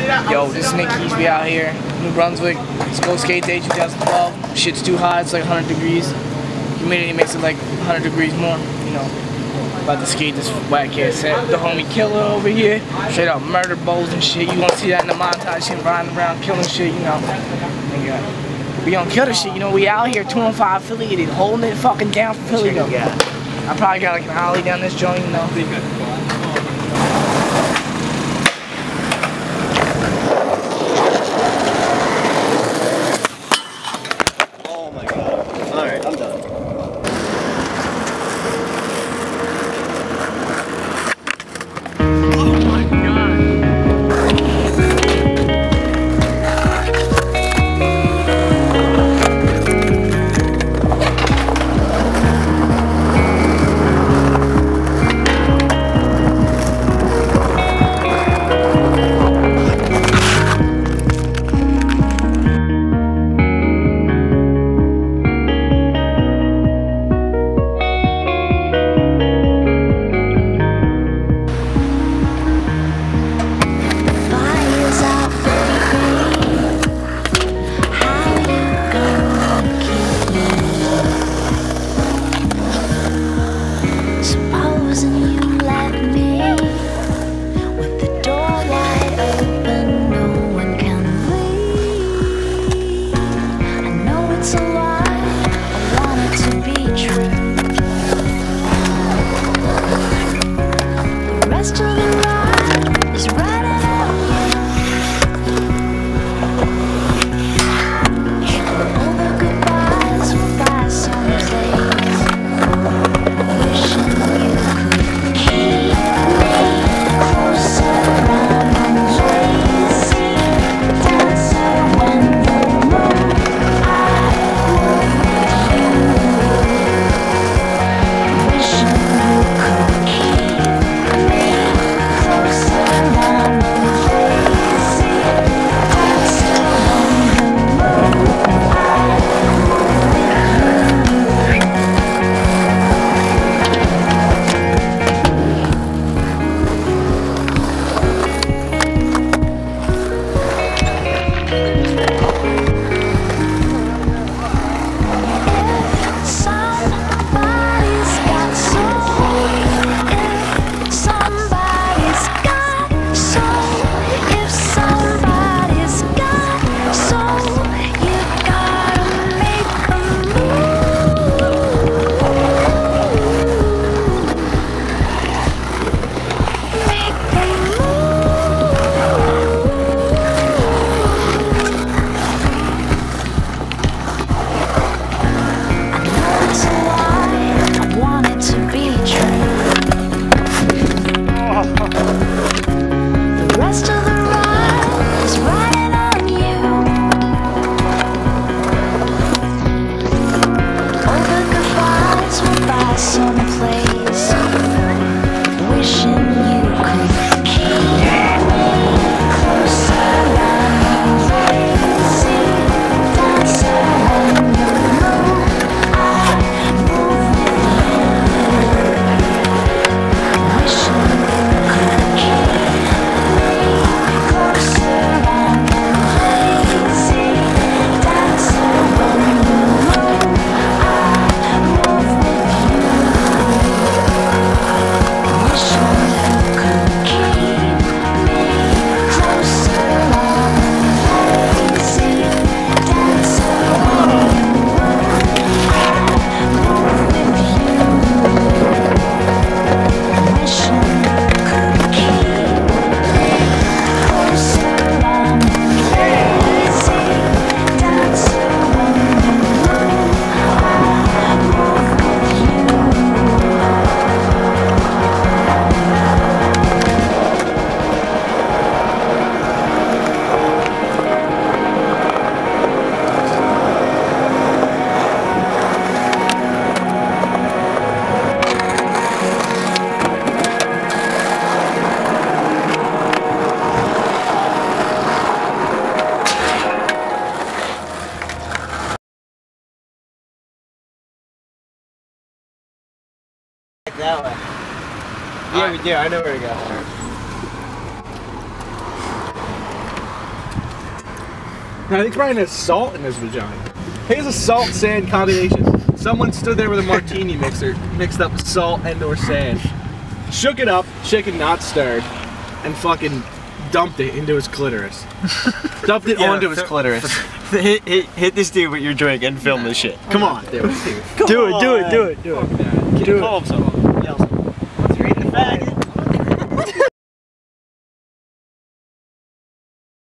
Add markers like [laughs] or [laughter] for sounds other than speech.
Yo, this is Nick Keys. We out here, New Brunswick. It's Go Skate Day 2012. Shit's too hot. It's like 100 degrees. Humidity makes it like 100 degrees more. You know, about to skate this whack ass set. The homie Killer over here, straight up murder bowls and shit. You gonna see that in the montage? Him riding around killing shit. You know, nigga. We don't kill the shit. You know, we out here 205 affiliated, holding it fucking down for Philly though. I probably got like an ollie down this joint. You know. that way. Yeah, right. we do. I know where to go. Now, he's probably has salt in his vagina. He has a salt sand combination. Someone stood there with a martini mixer, mixed up salt and or sand, shook it up, shaken not stirred, and fucking dumped it into his clitoris. [laughs] dumped it Yeah, onto his clitoris. [laughs] hit, hit, hit this dude with your drink and film this shit. Come on. Do it, do it, do it, do it, do it. do it.